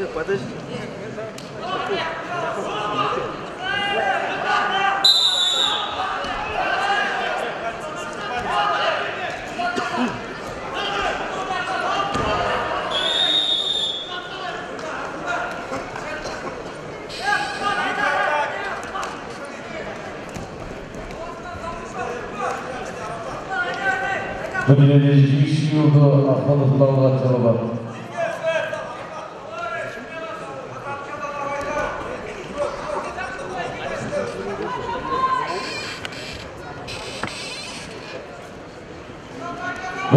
Нет, подожди. Дүниеде 200 жылды ақпанықтауға жолы бар.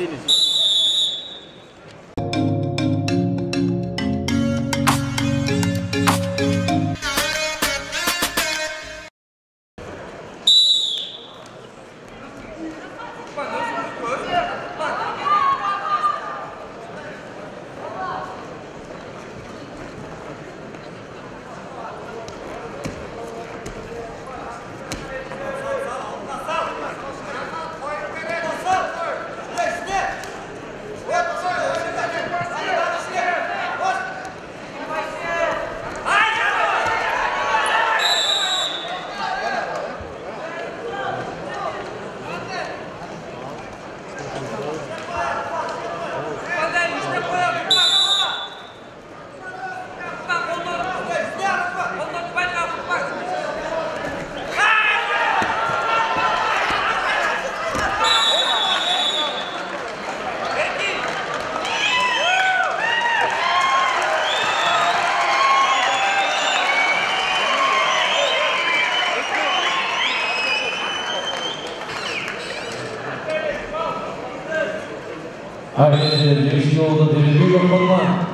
Eles. Kanıcan Ova Zaman Bölgede. Hayır, değişik oldu, deliliği yok olma.